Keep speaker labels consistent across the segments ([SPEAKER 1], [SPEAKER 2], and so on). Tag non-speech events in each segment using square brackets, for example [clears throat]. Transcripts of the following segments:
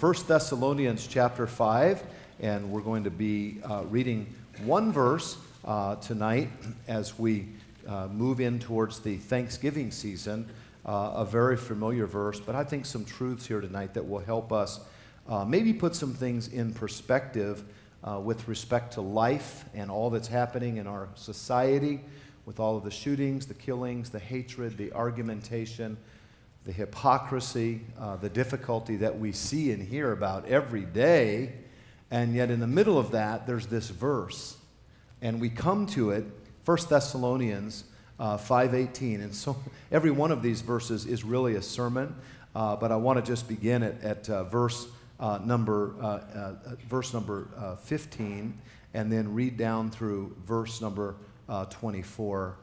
[SPEAKER 1] 1 Thessalonians chapter 5, and we're going to be uh, reading one verse uh, tonight as we uh, move in towards the Thanksgiving season. Uh, a very familiar verse, but I think some truths here tonight that will help us uh, maybe put some things in perspective uh, with respect to life and all that's happening in our society, with all of the shootings, the killings, the hatred, the argumentation the hypocrisy, uh, the difficulty that we see and hear about every day. And yet, in the middle of that, there's this verse. And we come to it, 1 Thessalonians uh, 5.18. And so [laughs] every one of these verses is really a sermon. Uh, but I want to just begin at, at uh, verse, uh, number, uh, uh, verse number 15 and then read down through verse number 24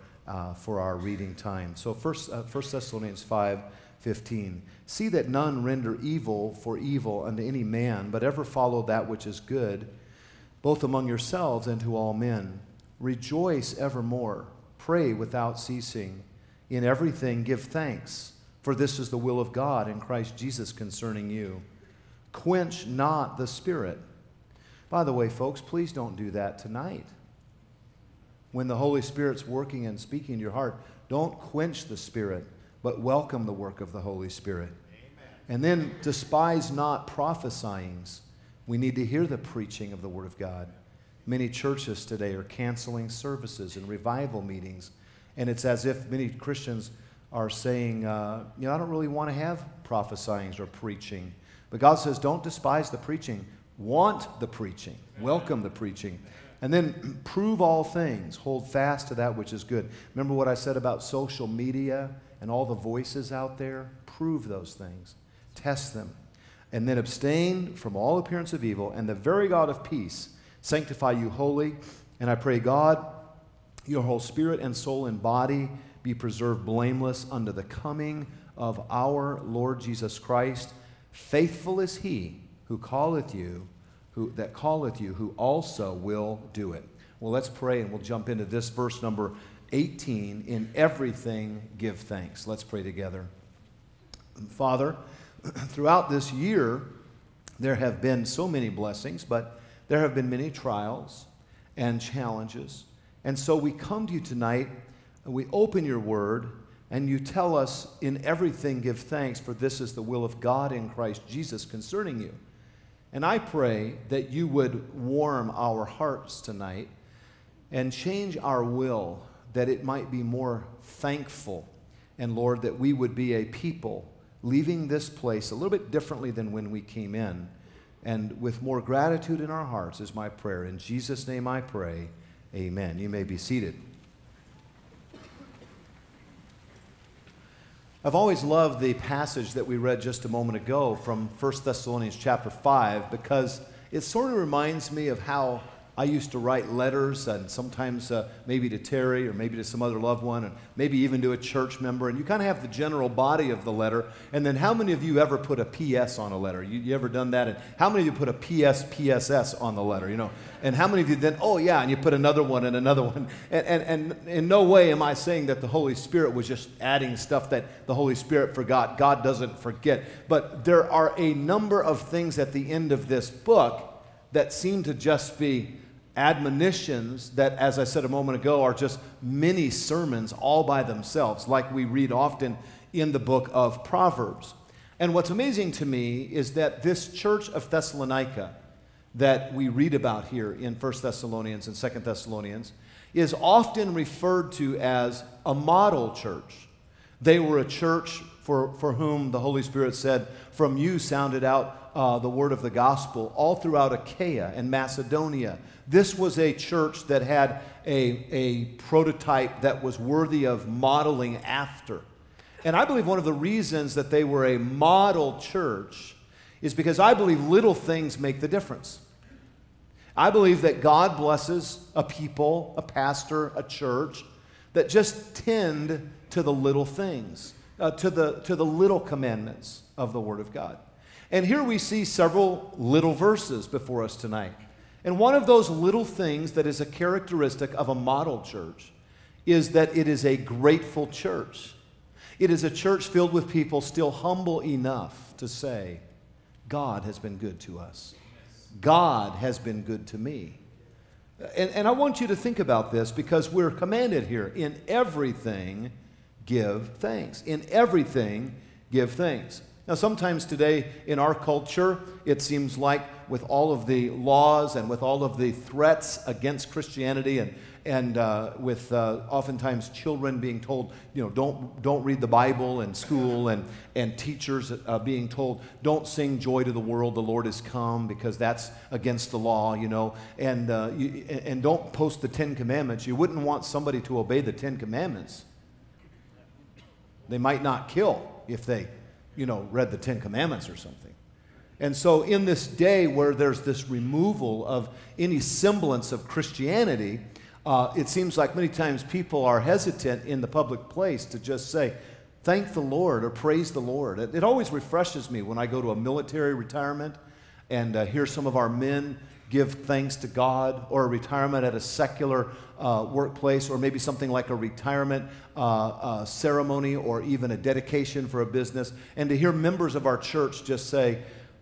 [SPEAKER 1] for our reading time. So 1 First Thessalonians 5, 15. See that none render evil for evil unto any man, but ever follow that which is good, both among yourselves and to all men. Rejoice evermore. Pray without ceasing. In everything give thanks, for this is the will of God in Christ Jesus concerning you. Quench not the Spirit. By the way, folks, please don't do that tonight. When the Holy Spirit's working and speaking to your heart, don't quench the Spirit but welcome the work of the Holy Spirit. Amen. And then despise not prophesyings. We need to hear the preaching of the Word of God. Many churches today are canceling services and revival meetings, and it's as if many Christians are saying, uh, you know, I don't really want to have prophesyings or preaching. But God says, don't despise the preaching. Want the preaching. Welcome the preaching. And then [clears throat] prove all things. Hold fast to that which is good. Remember what I said about social media and all the voices out there, prove those things, test them, and then abstain from all appearance of evil, and the very God of peace sanctify you wholly. And I pray, God, your whole spirit and soul and body be preserved blameless unto the coming of our Lord Jesus Christ. Faithful is he who calleth you, who that calleth you, who also will do it. Well, let's pray and we'll jump into this verse number 18, in everything give thanks. Let's pray together. Father, [clears throat] throughout this year, there have been so many blessings, but there have been many trials and challenges. And so we come to you tonight, and we open your word, and you tell us, in everything give thanks, for this is the will of God in Christ Jesus concerning you. And I pray that you would warm our hearts tonight and change our will that it might be more thankful. And Lord, that we would be a people leaving this place a little bit differently than when we came in. And with more gratitude in our hearts is my prayer. In Jesus' name I pray. Amen. You may be seated. I've always loved the passage that we read just a moment ago from 1 Thessalonians chapter 5 because it sort of reminds me of how I used to write letters, and sometimes uh, maybe to Terry or maybe to some other loved one, and maybe even to a church member. And you kind of have the general body of the letter. And then, how many of you ever put a PS on a letter? You, you ever done that? And how many of you put a PS, PSS on the letter? You know, and how many of you then, oh yeah, and you put another one and another one? [laughs] And, and, and in no way am I saying that the Holy Spirit was just adding stuff that the Holy Spirit forgot. God doesn't forget. But there are a number of things at the end of this book that seem to just be admonitions that, as I said a moment ago, are just mini sermons all by themselves, like we read often in the book of Proverbs. And what's amazing to me is that this church of Thessalonica that we read about here in 1 Thessalonians and 2 Thessalonians is often referred to as a model church. They were a church for, for whom the Holy Spirit said, From you sounded out uh, the word of the gospel all throughout Achaia and Macedonia this was a church that had a, a prototype that was worthy of modeling after. And I believe one of the reasons that they were a model church is because I believe little things make the difference. I believe that God blesses a people, a pastor, a church that just tend to the little things, uh, to, the, to the little commandments of the Word of God. And here we see several little verses before us tonight. And one of those little things that is a characteristic of a model church is that it is a grateful church. It is a church filled with people still humble enough to say, God has been good to us. God has been good to me. And, and I want you to think about this because we're commanded here in everything, give thanks. In everything, give thanks. Now, sometimes today in our culture, it seems like with all of the laws and with all of the threats against Christianity and, and uh, with uh, oftentimes children being told, you know, don't, don't read the Bible in school and, and teachers uh, being told, don't sing joy to the world, the Lord has come, because that's against the law, you know, and, uh, you, and don't post the Ten Commandments. You wouldn't want somebody to obey the Ten Commandments. They might not kill if they you know, read the Ten Commandments or something. And so, in this day where there's this removal of any semblance of Christianity, uh, it seems like many times people are hesitant in the public place to just say, thank the Lord or praise the Lord. It, it always refreshes me when I go to a military retirement and uh, hear some of our men give thanks to God, or a retirement at a secular uh, workplace, or maybe something like a retirement uh, uh, ceremony, or even a dedication for a business, and to hear members of our church just say,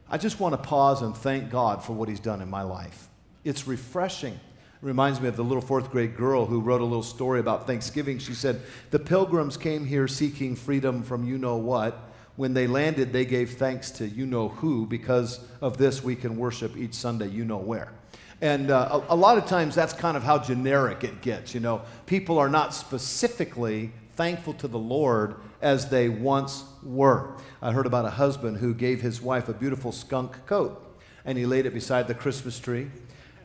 [SPEAKER 1] I just want to pause and thank God for what He's done in my life. It's refreshing. It reminds me of the little fourth grade girl who wrote a little story about Thanksgiving. She said, The pilgrims came here seeking freedom from you know what when they landed, they gave thanks to you know who. Because of this, we can worship each Sunday, you know where. And uh, a, a, lot of times that's kind of how generic it gets. You know, people are not specifically thankful to the Lord as they once were. I heard about a husband who gave his wife a beautiful skunk coat, and he laid it beside the Christmas tree.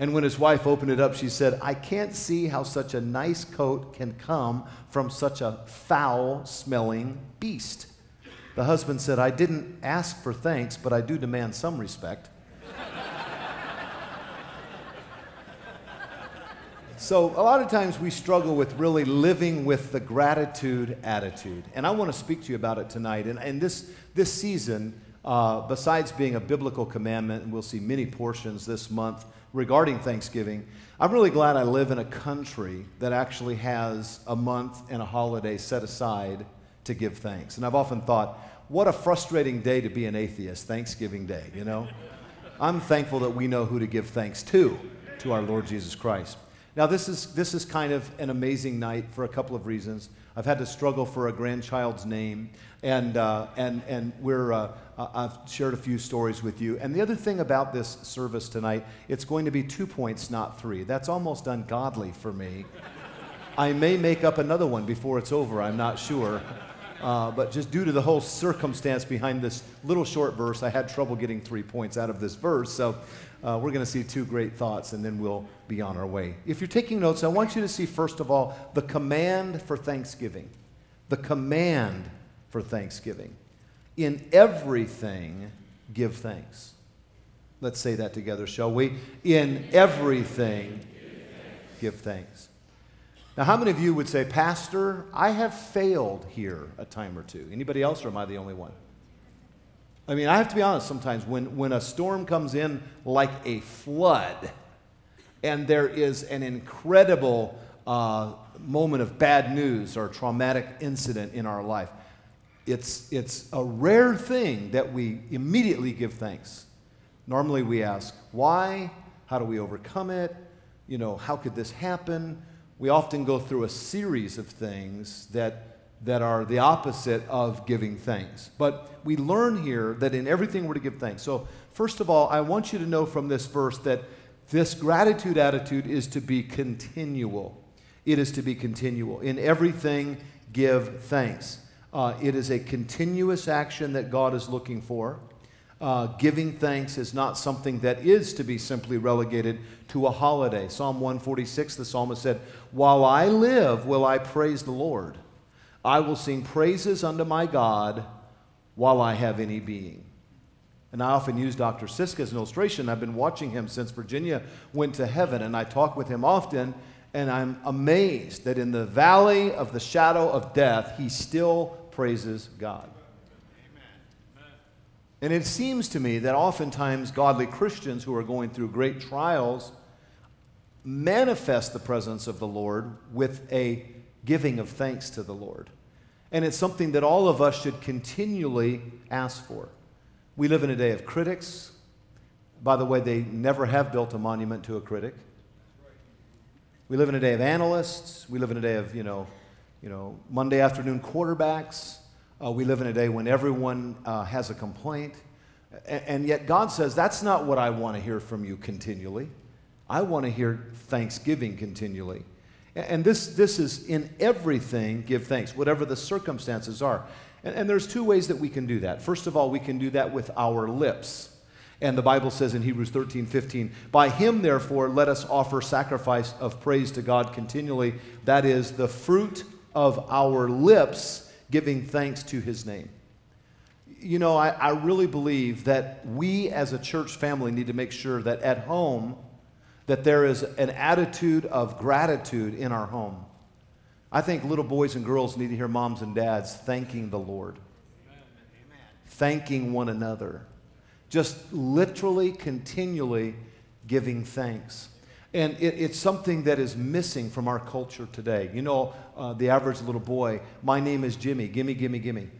[SPEAKER 1] And when his wife opened it up, she said, I can't see how such a nice coat can come from such a foul smelling beast. The husband said, I didn't ask for thanks, but I do demand some respect. so, a lot of times we struggle with really living with the gratitude attitude. And I want to speak to you about it tonight. And, and this, this season, uh, besides being a biblical commandment, and we'll see many portions this month regarding Thanksgiving, I'm really glad I live in a country that actually has a month and a holiday set aside to give thanks. And I've often thought, what a frustrating day to be an atheist, Thanksgiving Day, you know? I'm thankful that we know who to give thanks to, to our Lord Jesus Christ. Now, this is, this is kind of an amazing night for a couple of reasons. I've had to struggle for a grandchild's name, and, uh, and, and we're, uh, I've shared a few stories with you. And the other thing about this service tonight, it's going to be two points, not three. That's almost ungodly for me. I may make up another one before it's over, I'm not sure. Uh, but just due to the whole circumstance behind this little short verse, I had trouble getting three points out of this verse. So uh, we're going to see two great thoughts and then we'll be on our way. If you're taking notes, I want you to see, first of all, the command for thanksgiving. The command for thanksgiving. In everything, give thanks. Let's say that together, shall we? In everything, give thanks. Now, how many of you would say, Pastor, I have failed here a time or two? Anybody else, or am I the only one? I mean, I have to be honest sometimes when, when a storm comes in like a flood, and there is an incredible uh, moment of bad news or traumatic incident in our life, it's, it's a rare thing that we immediately give thanks. Normally we ask, why? How do we overcome it? You know, how could this happen? We often go through a series of things that, that are the opposite of giving thanks. But we learn here that in everything we're to give thanks. So, first of all, I want you to know from this verse that this gratitude attitude is to be continual. It is to be continual. In everything, give thanks. Uh, it is a continuous action that God is looking for. Uh, giving thanks is not something that is to be simply relegated to a holiday. Psalm 146, the psalmist said, While I live, will I praise the Lord. I will sing praises unto my God while I have any being. And I often use Dr. Siska as an illustration. I've been watching him since Virginia went to heaven, and I talk with him often, and I'm amazed that in the valley of the shadow of death, he still praises God. And it seems to me that oftentimes godly Christians who are going through great trials manifest the presence of the Lord with a giving of thanks to the Lord. And it's something that all of us should continually ask for. We live in a day of critics. By the way, they never have built a monument to a critic. We live in a day of analysts. We live in a day of, you know, you know Monday afternoon quarterbacks. Uh, we live in a day when everyone uh, has a complaint. And yet God says, that's not what I want to hear from you continually. I want to hear thanksgiving continually. And this, this is in everything, give thanks, whatever the circumstances are. And, and there's two ways that we can do that. First of all, we can do that with our lips. And the Bible says in Hebrews 13, 15, By him, therefore, let us offer sacrifice of praise to God continually. That is the fruit of our lips, giving thanks to his name. You know, I, I really believe that we as a church family need to make sure that at home, that there is an attitude of gratitude in our home. I think little boys and girls need to hear moms and dads thanking the Lord, Amen. thanking one another, just literally, continually giving thanks. And it, it's something that is missing from our culture today. You know, uh, the average little boy, my name is Jimmy, gimme, gimme, gimme.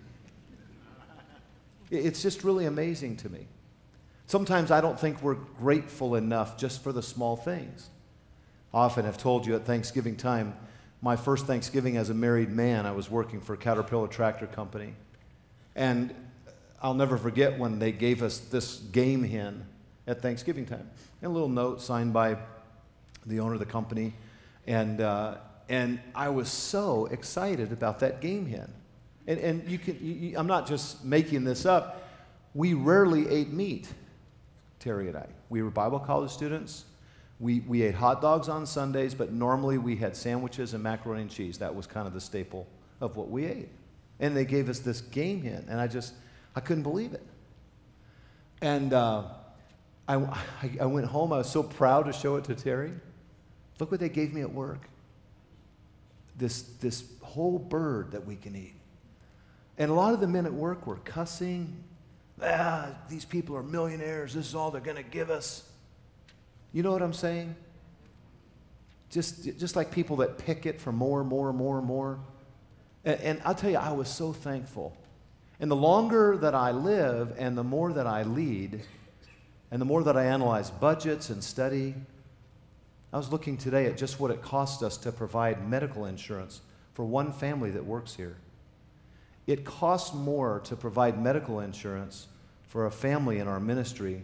[SPEAKER 1] It's just really amazing to me. Sometimes I don't think we're grateful enough just for the small things. Often I often have told you at Thanksgiving time, my first Thanksgiving as a married man, I was working for Caterpillar Tractor Company. And I'll never forget when they gave us this game hen at Thanksgiving time. And a little note signed by the owner of the company. And, uh, and I was so excited about that game hen. And, and you can, you, I'm not just making this up. We rarely ate meat. Terry and I. We were Bible college students. We, we ate hot dogs on Sundays, but normally we had sandwiches and macaroni and cheese. That was kind of the staple of what we ate. And they gave us this game hen, and I just, I couldn't believe it. And uh, I, I, I went home. I was so proud to show it to Terry. Look what they gave me at work this, this whole bird that we can eat. And a lot of the men at work were cussing ah, these people are millionaires. This is all they're going to give us. You know what I'm saying? Just, just like people that pick it for more, more, more, more. And, and I'll tell you, I was so thankful. And the longer that I live and the more that I lead, and the more that I analyze budgets and study, I was looking today at just what it costs us to provide medical insurance for one family that works here. It costs more to provide medical insurance for a family in our ministry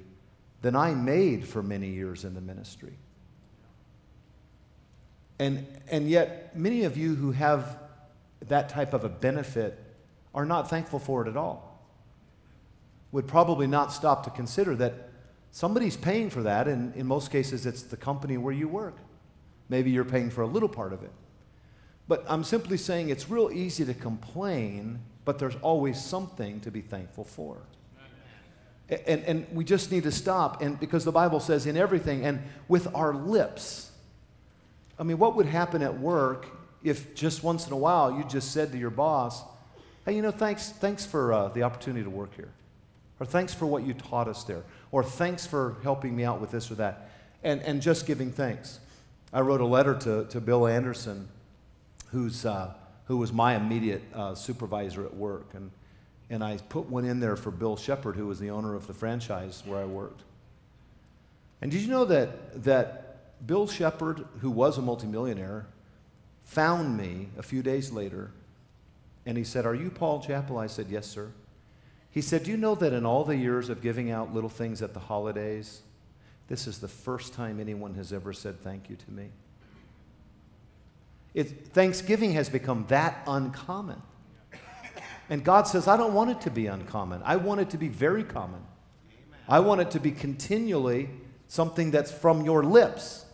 [SPEAKER 1] than I made for many years in the ministry. And, and yet, many of you who have that type of a benefit are not thankful for it at all. Would probably not stop to consider that somebody's paying for that, and in most cases, it's the company where you work. Maybe you're paying for a little part of it. But I'm simply saying it's real easy to complain but there's always something to be thankful for. And, and we just need to stop, and because the Bible says in everything, and with our lips. I mean, what would happen at work if just once in a while you just said to your boss, hey, you know, thanks, thanks for uh, the opportunity to work here, or thanks for what you taught us there, or thanks for helping me out with this or that, and, and just giving thanks. I wrote a letter to, to Bill Anderson, who's. Uh, who was my immediate uh, supervisor at work. And, and I put one in there for Bill Shepard, who was the owner of the franchise where I worked. And did you know that, that Bill Shepard, who was a multimillionaire, found me a few days later and he said, Are you Paul Chappell? I said, Yes, sir. He said, Do you know that in all the years of giving out little things at the holidays, this is the first time anyone has ever said thank you to me? It, Thanksgiving has become that uncommon. And God says, I don't want it to be uncommon. I want it to be very common. I want it to be continually something that's from your lips.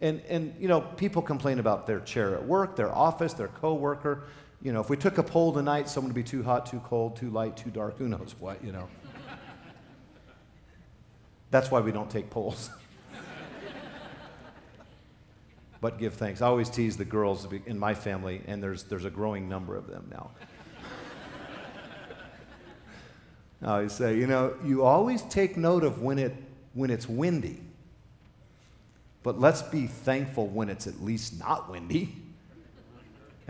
[SPEAKER 1] And, and, you know, people complain about their chair at work, their office, their coworker. You know, if we took a poll tonight, someone would be too hot, too cold, too light, too dark, who knows what, you know. That's why we don't take polls. [laughs] but give thanks. I always tease the girls in my family, and there's, there's a growing number of them now. [laughs] I always say, you know, you always take note of when, it, when it's windy, but let's be thankful when it's at least not windy.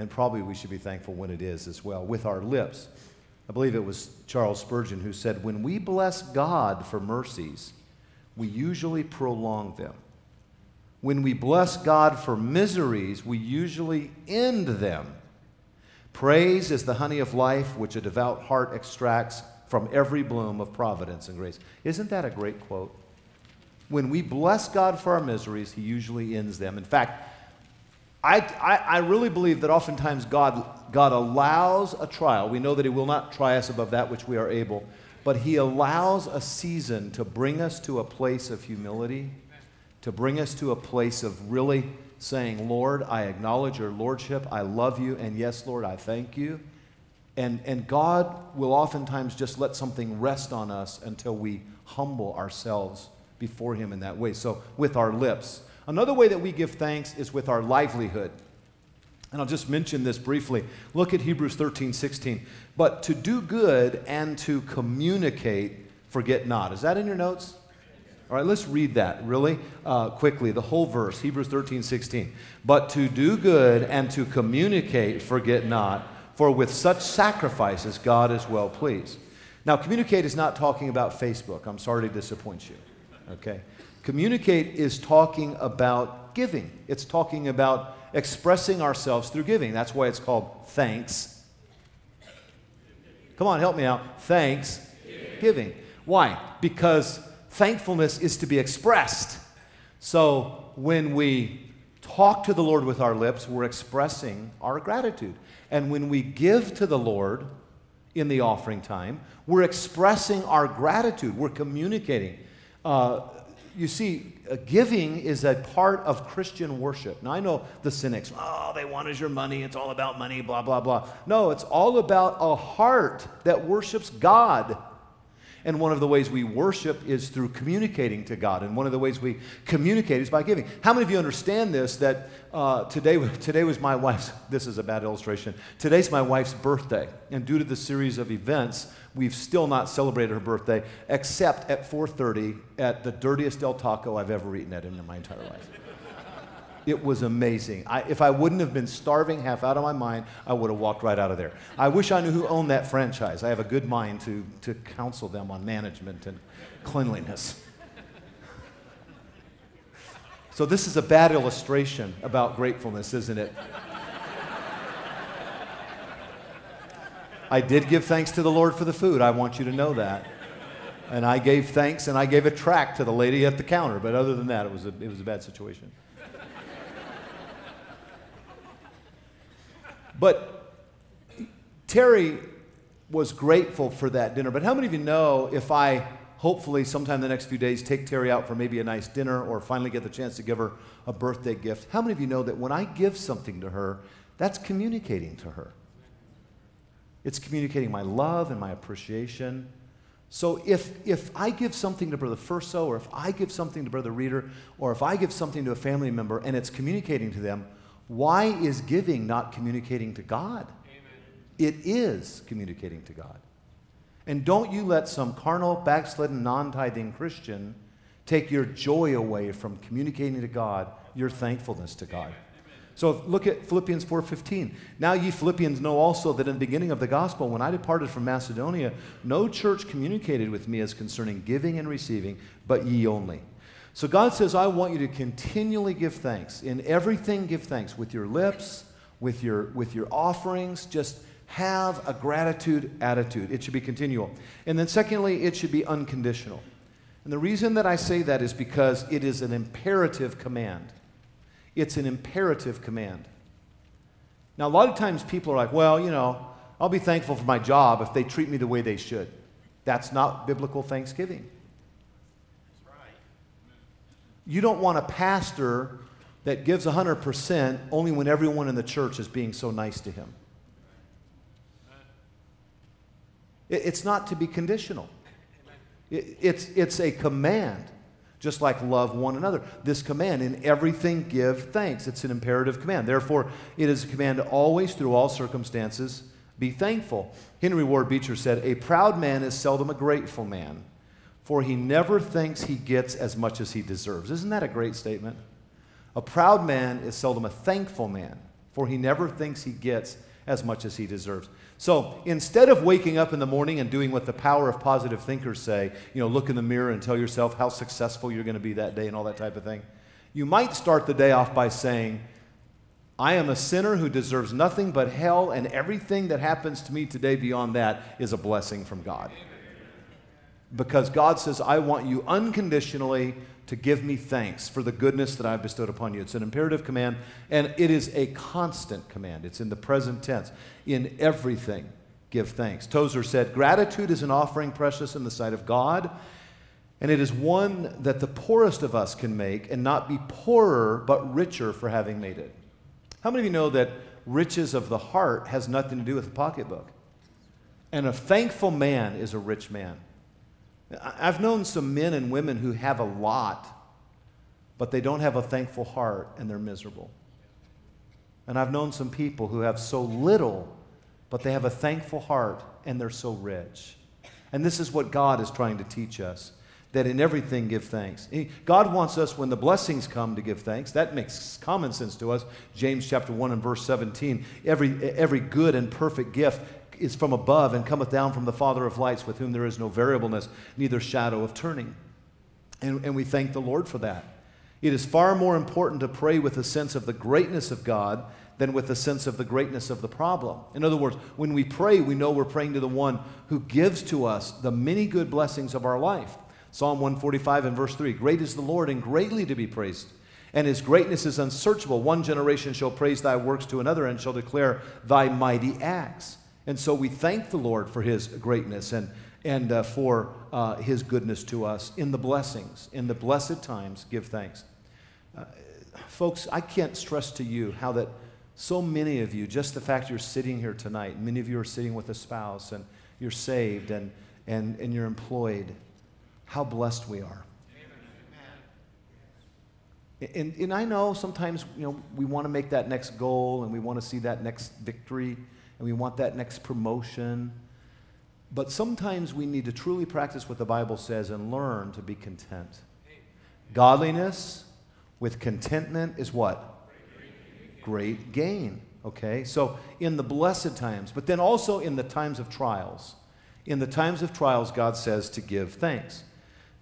[SPEAKER 1] And probably we should be thankful when it is as well with our lips. I believe it was Charles Spurgeon who said, When we bless God for mercies, we usually prolong them. When we bless God for miseries, we usually end them. Praise is the honey of life which a devout heart extracts from every bloom of providence and grace. Isn't that a great quote? When we bless God for our miseries, He usually ends them. In fact, I, I, I, really believe that oftentimes God, God allows a trial. We know that He will not try us above that which we are able, but He allows a season to bring us to a place of humility, to bring us to a place of really saying, Lord, I acknowledge your lordship. I love you. And yes, Lord, I thank you. And, and God will oftentimes just let something rest on us until we humble ourselves before Him in that way. So, with our lips. Another way that we give thanks is with our livelihood. And I'll just mention this briefly. Look at Hebrews 13, 16. But to do good and to communicate, forget not. Is that in your notes? All right, let's read that really uh, quickly, the whole verse, Hebrews 13, 16. But to do good and to communicate, forget not, for with such sacrifices God is well pleased. Now, communicate is not talking about Facebook. I'm sorry to disappoint you. Okay? Communicate is talking about giving, it's talking about expressing ourselves through giving. That's why it's called thanks. Come on, help me out. Thanks giving. Why? Because thankfulness is to be expressed. So when we talk to the Lord with our lips, we're expressing our gratitude. And when we give to the Lord in the offering time, we're expressing our gratitude. We're communicating. Uh, you see, giving is a part of Christian worship. Now, I know the cynics, oh, they want is your money, it's all about money, blah, blah, blah. No, it's all about a heart that worships God. And one of the ways we worship is through communicating to God. And one of the ways we communicate is by giving. How many of you understand this? That uh, today, [laughs] today was my wife's, this is a bad illustration. Today's my wife's birthday. And due to the series of events, we've still not celebrated her birthday, except at 4.30 at the dirtiest Del Taco I've ever eaten at in my entire life. It was amazing. I, if I wouldn't have been starving half out of my mind, I would have walked right out of there. I wish I knew who owned that franchise. I have a good mind to, to counsel them on management and cleanliness. So, this is a bad illustration about gratefulness, isn't it? I did give thanks to the Lord for the food. I want you to know that. And I gave thanks and I gave a tract to the lady at the counter. But other than that, it was a, it was a bad situation. But Terry was grateful for that dinner. But how many of you know if I hopefully sometime the next few days take Terry out for maybe a nice dinner or finally get the chance to give her a birthday gift? How many of you know that when I give something to her, that's communicating to her? It's communicating my love and my appreciation. So if, if I give something to Brother Furso, or if I give something to Brother Reader, or if I give something to a family member and it's communicating to them, why is giving not communicating to God? Amen. It is communicating to God. And don't you let some carnal, backslidden, non tithing Christian take your joy away from communicating to God your thankfulness to God. Amen. So look at Philippians 4:15. Now ye Philippians know also that in the beginning of the gospel when I departed from Macedonia no church communicated with me as concerning giving and receiving but ye only. So God says I want you to continually give thanks. In everything give thanks with your lips, with your with your offerings, just have a gratitude attitude. It should be continual. And then secondly, it should be unconditional. And the reason that I say that is because it is an imperative command. It's an imperative command. Now, a lot of times people are like, well, you know, I'll be thankful for my job if they treat me the way they should. That's not biblical thanksgiving. You don't want a pastor that gives 100% only when everyone in the church is being so nice to him. It's not to be conditional, it's, it's a command just like love one another. This command, in everything give thanks. It's an imperative command. Therefore, it is a command to always, through all circumstances, be thankful. Henry Ward Beecher said, A proud man is seldom a grateful man, for he never thinks he gets as much as he deserves. Isn't that a great statement? A proud man is seldom a thankful man, for he never thinks he gets as much as he deserves. So instead of waking up in the morning and doing what the power of positive thinkers say, you know, look in the mirror and tell yourself how successful you're going to be that day and all that type of thing, you might start the day off by saying, I am a sinner who deserves nothing but hell, and everything that happens to me today beyond that is a blessing from God. Because God says, I want you unconditionally to give me thanks for the goodness that I've bestowed upon you. It's an imperative command, and it is a constant command. It's in the present tense. In everything, give thanks. Tozer said, Gratitude is an offering precious in the sight of God, and it is one that the poorest of us can make and not be poorer but richer for having made it. How many of you know that riches of the heart has nothing to do with the pocketbook? And a thankful man is a rich man. I've known some men and women who have a lot, but they don't have a thankful heart and they're miserable. And I've known some people who have so little, but they have a thankful heart and they're so rich. And this is what God is trying to teach us that in everything give thanks. God wants us when the blessings come to give thanks. That makes common sense to us. James chapter 1 and verse 17. Every, every good and perfect gift is from above and cometh down from the Father of lights, with whom there is no variableness, neither shadow of turning. And, and we thank the Lord for that. It is far more important to pray with a sense of the greatness of God than with a sense of the greatness of the problem. In other words, when we pray, we know we're praying to the one who gives to us the many good blessings of our life. Psalm 145 and verse 3 Great is the Lord and greatly to be praised, and his greatness is unsearchable. One generation shall praise thy works to another and shall declare thy mighty acts. And so we thank the Lord for his greatness and, and uh, for uh, his goodness to us in the blessings. In the blessed times, give thanks. Uh, folks, I can't stress to you how that so many of you, just the fact you're sitting here tonight, many of you are sitting with a spouse and you're saved and, and, and you're employed, how blessed we are. And, and I know sometimes you know, we want to make that next goal and we want to see that next victory and we want that next promotion. But sometimes we need to truly practice what the Bible says and learn to be content. Godliness with contentment is what? Great gain. Okay? So in the blessed times, but then also in the times of trials. In the times of trials, God says to give thanks.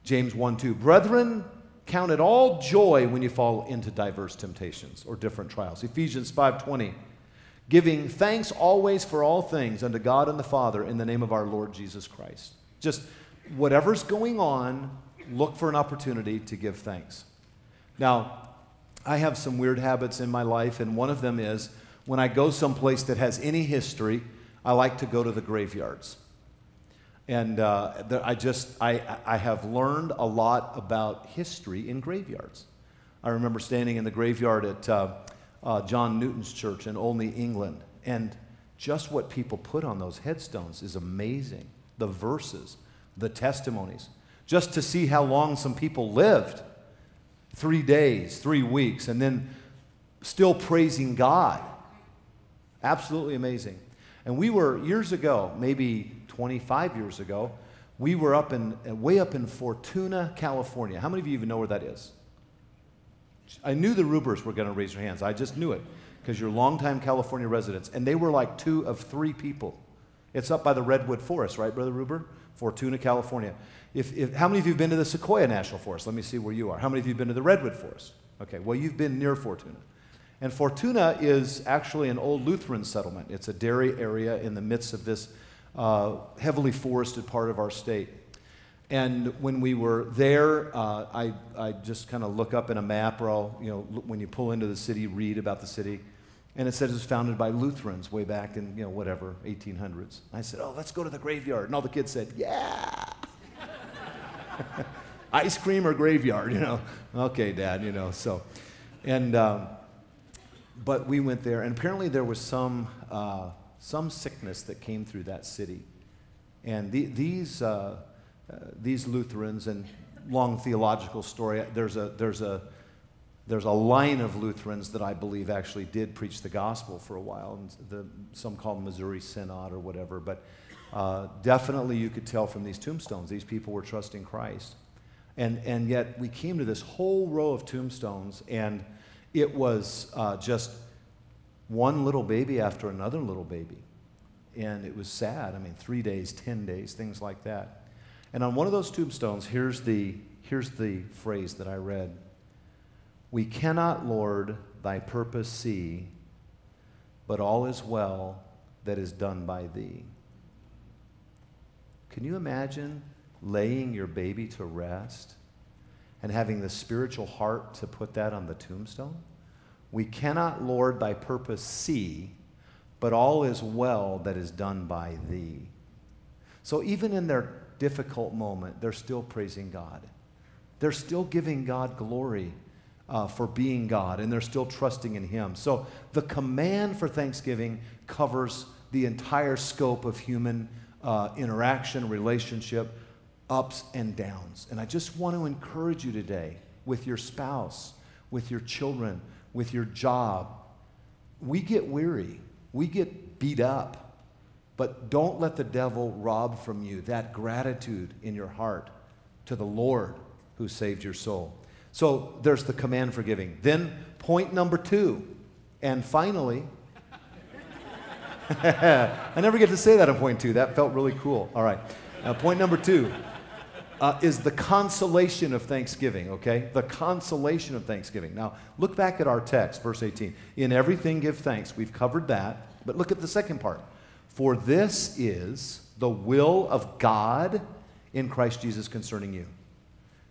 [SPEAKER 1] James 1 2. Brethren, count it all joy when you fall into diverse temptations or different trials. Ephesians 5 20 giving thanks always for all things unto God and the Father in the name of our Lord Jesus Christ. Just whatever's going on, look for an opportunity to give thanks. Now, I have some weird habits in my life, and one of them is when I go someplace that has any history, I like to go to the graveyards. And uh, I just, I, I have learned a lot about history in graveyards. I remember standing in the graveyard at uh, uh, John Newton's church in Olney, England. And just what people put on those headstones is amazing. The verses, the testimonies. Just to see how long some people lived three days, three weeks, and then still praising God. Absolutely amazing. And we were, years ago, maybe 25 years ago, we were up in, way up in Fortuna, California. How many of you even know where that is? I knew the Rubers were going to raise their hands. I just knew it because you're longtime California residents. And they were like two of three people. It's up by the Redwood Forest, right, Brother Ruber? Fortuna, California. If, if, how many of you have been to the Sequoia National Forest? Let me see where you are. How many of you have been to the Redwood Forest? Okay, well, you've been near Fortuna. And Fortuna is actually an old Lutheran settlement. It's a dairy area in the midst of this uh, heavily forested part of our state. And when we were there, uh, I, I just kind of look up in a map, or I'll, you know, when you pull into the city, read about the city. And it says it was founded by Lutherans way back in, you know, whatever, 1800s. I said, oh, let's go to the graveyard. And all the kids said, yeah. [laughs] Ice cream or graveyard, [laughs] you know. Okay, Dad, you know, so. And, um, but we went there, and apparently there was some, uh, some sickness that came through that city. And the, these, uh, these Lutherans, and long theological story, there's a, there's, a, there's a line of Lutherans that I believe actually did preach the gospel for a while, and the, some call them Missouri Synod or whatever, but uh, definitely you could tell from these tombstones, these people were trusting Christ. And, and yet we came to this whole row of tombstones, and it was uh, just one little baby after another little baby. And it was sad. I mean, three days, 10 days, things like that. And on one of those tombstones, here's the, here's the phrase that I read We cannot, Lord, thy purpose see, but all is well that is done by thee. Can you imagine laying your baby to rest and having the spiritual heart to put that on the tombstone? We cannot, Lord, thy purpose see, but all is well that is done by thee. So even in their difficult moment, they're still praising God. They're still giving God glory uh, for being God, and they're still trusting in Him. So the command for thanksgiving covers the entire scope of human uh, interaction, relationship, ups and downs. And I just want to encourage you today with your spouse, with your children, with your job. We get weary, we get beat up, but don't let the devil rob from you that gratitude in your heart to the Lord who saved your soul. So there's the command for giving. Then, point number two, and finally, [laughs] I never get to say that on point two. That felt really cool. All right. Now, point number two uh, is the consolation of thanksgiving, okay? The consolation of thanksgiving. Now, look back at our text, verse 18. In everything give thanks. We've covered that. But look at the second part. For this is the will of God in Christ Jesus concerning you.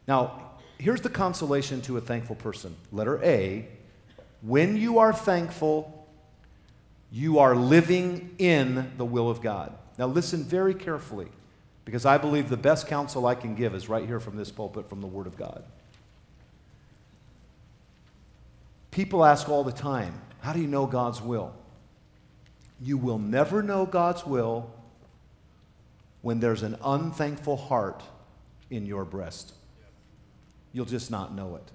[SPEAKER 1] Now, here's the consolation to a thankful person. Letter A when you are thankful, you are living in the will of God. Now, listen very carefully, because I believe the best counsel I can give is right here from this pulpit from the Word of God. People ask all the time, How do you know God's will? You will never know God's will when there's an unthankful heart in your breast. You'll just not know it.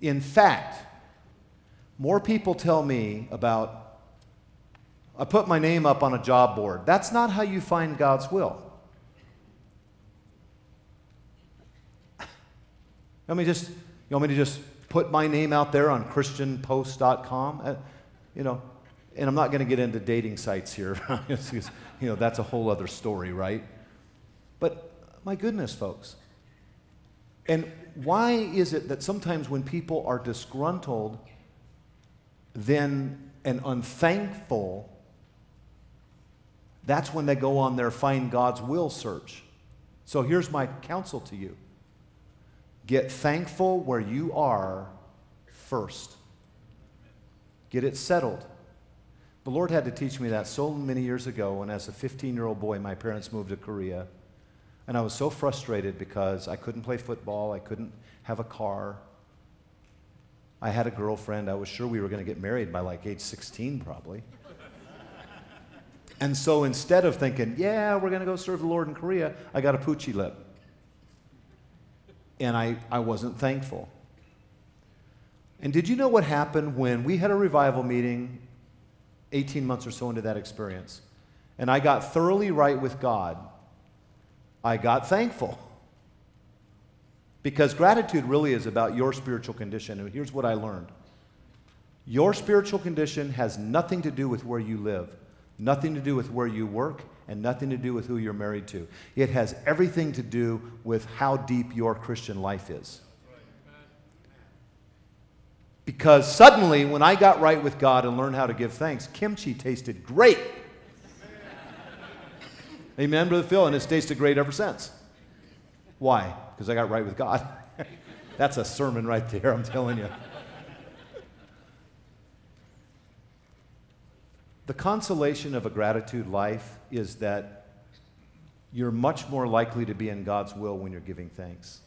[SPEAKER 1] In fact, more people tell me about, I put my name up on a job board. That's not how you find God's will. [laughs] Let me just, you want me to just put my name out there on christianpost.com? Uh, you know, and I'm not going to get into dating sites here. [laughs] you know, that's a whole other story, right? But my goodness, folks. And why is it that sometimes when people are disgruntled then and unthankful, that's when they go on their find God's will search. So here's my counsel to you get thankful where you are first, get it settled. The Lord had to teach me that so many years ago when, as a 15 year old boy, my parents moved to Korea. And I was so frustrated because I couldn't play football, I couldn't have a car, I had a girlfriend. I was sure we were going to get married by like age 16, probably. And so instead of thinking, yeah, we're going to go serve the Lord in Korea, I got a poochie lip. And I, I wasn't thankful. And did you know what happened when we had a revival meeting 18 months or so into that experience? And I got thoroughly right with God. I got thankful. Because gratitude really is about your spiritual condition. And here's what I learned your spiritual condition has nothing to do with where you live, nothing to do with where you work, and nothing to do with who you're married to. It has everything to do with how deep your Christian life is. Because suddenly, when I got right with God and learned how to give thanks, kimchi tasted great. Amen, Brother Phil, and it's tasted great ever since. Why? Because I got right with God. [laughs] That's a sermon right there, I'm telling you. The consolation of a gratitude life is that you're much more likely to be in God's will when you're giving thanks.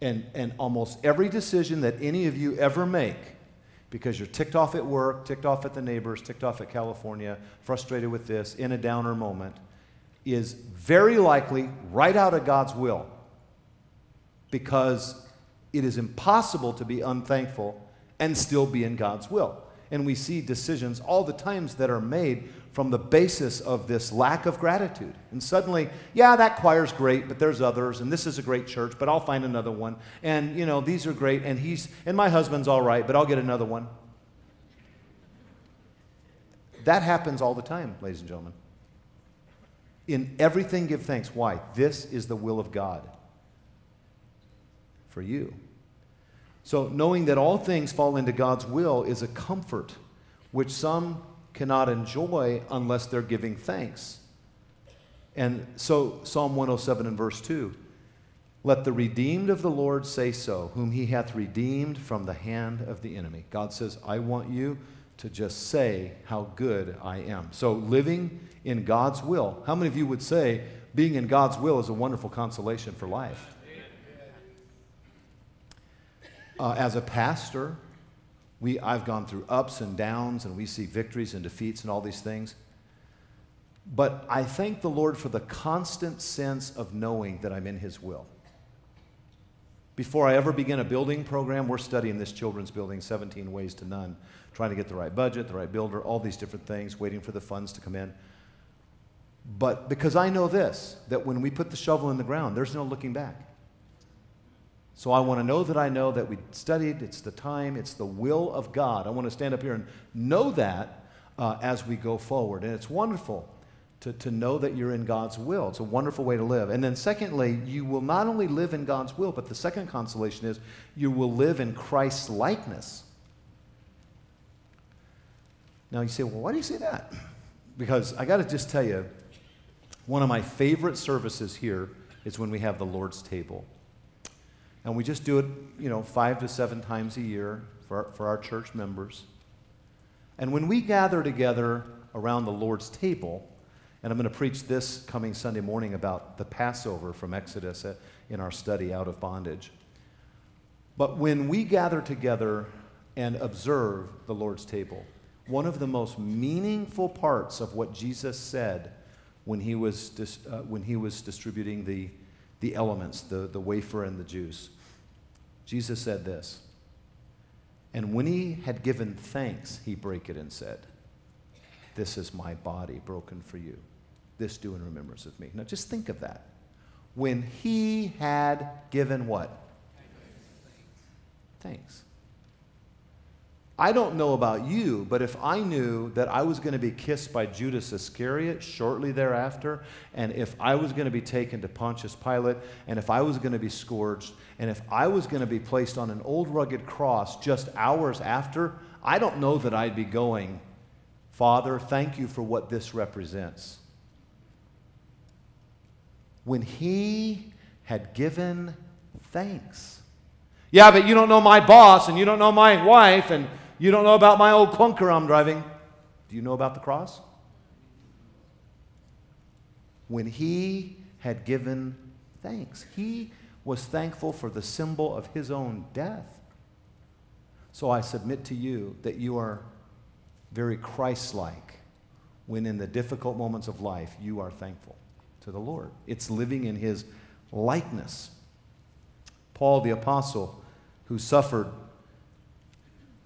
[SPEAKER 1] And, and almost every decision that any of you ever make, because you're ticked off at work, ticked off at the neighbors, ticked off at California, frustrated with this, in a downer moment, is very likely right out of God's will because it is impossible to be unthankful and still be in God's will. And we see decisions all the times that are made from the basis of this lack of gratitude. And suddenly, yeah, that choir's great, but there's others, and this is a great church, but I'll find another one. And you know, these are great, and he's and my husband's all right, but I'll get another one. That happens all the time, ladies and gentlemen. In everything, give thanks. Why? This is the will of God for you. So, knowing that all things fall into God's will is a comfort which some cannot enjoy unless they're giving thanks. And so, Psalm 107 and verse 2 Let the redeemed of the Lord say so, whom he hath redeemed from the hand of the enemy. God says, I want you to just say how good I am. So, living in God's will. How many of you would say being in God's will is a wonderful consolation for life? Uh, as a pastor, we, I've gone through ups and downs, and we see victories and defeats and all these things. But I thank the Lord for the constant sense of knowing that I'm in His will. Before I ever begin a building program, we're studying this children's building, 17 Ways to None, trying to get the right budget, the right builder, all these different things, waiting for the funds to come in. But because I know this, that when we put the shovel in the ground, there's no looking back. So I want to know that I know that we studied, it's the time, it's the will of God. I want to stand up here and know that uh, as we go forward. And it's wonderful to, to know that you're in God's will. It's a wonderful way to live. And then, secondly, you will not only live in God's will, but the second consolation is you will live in Christ's likeness. Now you say, well, why do you say that? [clears throat] Because I got to just tell you, one of my favorite services here is when we have the Lord's table. And we just do it, you know, five to seven times a year for, for our church members. And when we gather together around the Lord's table, and I'm going to preach this coming Sunday morning about the Passover from Exodus in our study out of bondage. But when we gather together and observe the Lord's table, one of the most meaningful parts of what Jesus said when he was, dis, uh, when he was distributing the, the elements, the, the wafer and the juice. Jesus said this And when he had given thanks, he brake it and said, This is my body broken for you. This do in remembrance of me. Now just think of that. When he had given what? Thanks. I don't know about you, but if I knew that I was going to be kissed by Judas Iscariot shortly thereafter, and if I was going to be taken to Pontius Pilate, and if I was going to be scourged, and if I was going to be placed on an old rugged cross just hours after, I don't know that I'd be going, Father, thank you for what this represents. When he had given thanks. Yeah, but you don't know my boss, and you don't know my wife, and you don't know about my old clunker I'm driving. Do you know about the cross? When he had given thanks, he was thankful for the symbol of his own death. So I submit to you that you are very Christ like when in the difficult moments of life you are thankful to the Lord. It's living in his likeness. Paul the Apostle, who suffered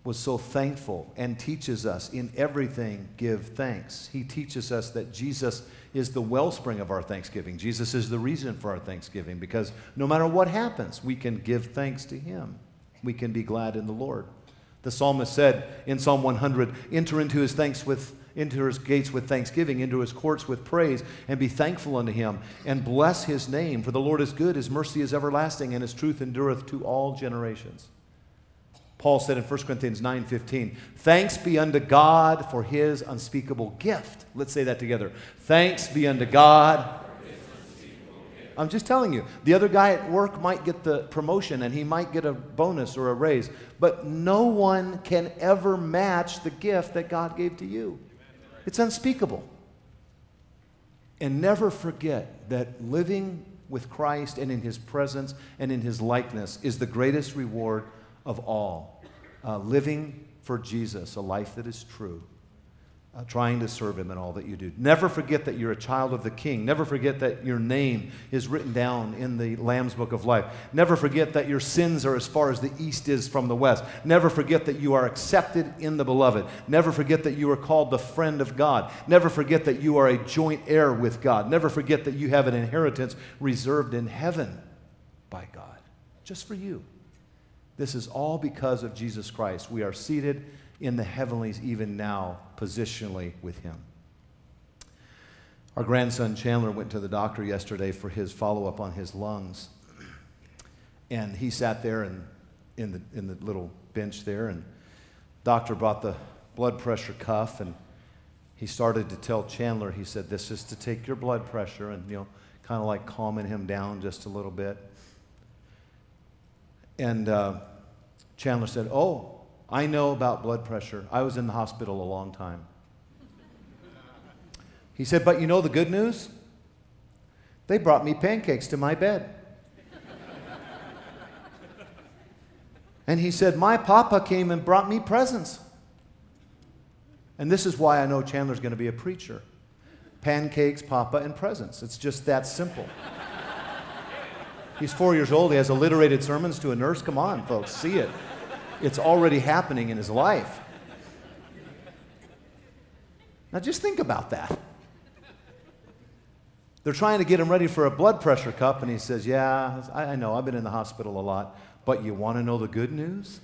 [SPEAKER 1] was so thankful and teaches us in everything give thanks. He teaches us that Jesus is the wellspring of our thanksgiving. Jesus is the reason for our thanksgiving because no matter what happens, we can give thanks to Him. We can be glad in the Lord. The psalmist said in Psalm 100 enter into his thanks with into his gates with thanksgiving, into his courts with praise, and be thankful unto him, and bless his name. For the Lord is good, his mercy is everlasting, and his truth endureth to all generations. Paul said in 1 Corinthians 9:15, "Thanks be unto God for his unspeakable gift." Let's say that together. Thanks be unto God. I'm just telling you, the other guy at work might get the promotion and he might get a bonus or a raise, but no one can ever match the gift that God gave to you. It's unspeakable. And never forget that living with Christ and in his presence and in his likeness is the greatest reward of all. Uh, living for Jesus, a life that is true, uh, trying to serve Him in all that you do. Never forget that you're a child of the King. Never forget that your name is written down in the Lamb's Book of Life. Never forget that your sins are as far as the east is from the west. Never forget that you are accepted in the Beloved. Never forget that you are called the friend of God. Never forget that you are a joint heir with God. Never forget that you have an inheritance reserved in heaven by God, just for you. This is all because of Jesus Christ. We are seated in the heavenlies even now, positionally with Him. Our grandson Chandler went to the doctor yesterday for his follow up on his lungs. And he sat there in the, in the little bench there, and doctor brought the blood pressure cuff, and he started to tell Chandler, he said, This is to take your blood pressure, and, you know, kind of like calming him down just a little bit. And uh, Chandler said, Oh, I know about blood pressure. I was in the hospital a long time. He said, But you know the good news? They brought me pancakes to my bed. and he said, My papa came and brought me presents. And this is why I know Chandler's going to be a preacher pancakes, papa, and presents. It's just that simple. He's four years old. He has alliterated sermons to a nurse. Come on, folks, see it. It's already happening in his life. Now, just think about that. They're trying to get him ready for a blood pressure cup, and he says, Yeah, I, know, I've been in the hospital a lot, but you want to know the good news?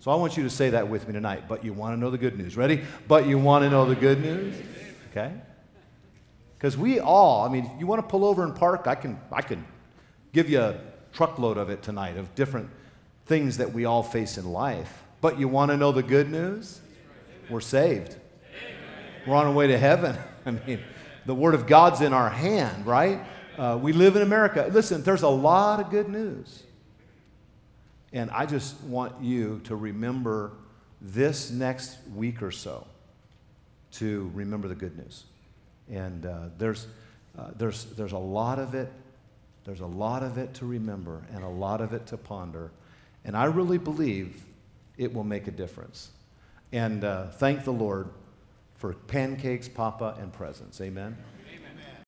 [SPEAKER 1] So I want you to say that with me tonight. But you want to know the good news. Ready? But you want to know the good news? Okay? Because we all, I mean, you want to pull over and park, I can, I can give you a truckload of it tonight of different things that we all face in life. But you want to know the good news? We're saved. We're on our way to heaven. [laughs] I mean, the Word of God's in our hand, right? Uh, we live in America. Listen, there's a lot of good news. And I just want you to remember this next week or so to remember the good news. And uh, there's, uh, there's, there's a lot of it. There's a lot of it to remember and a lot of it to ponder. And I really believe it will make a difference. And uh, thank the Lord for pancakes, papa, and presents. Amen.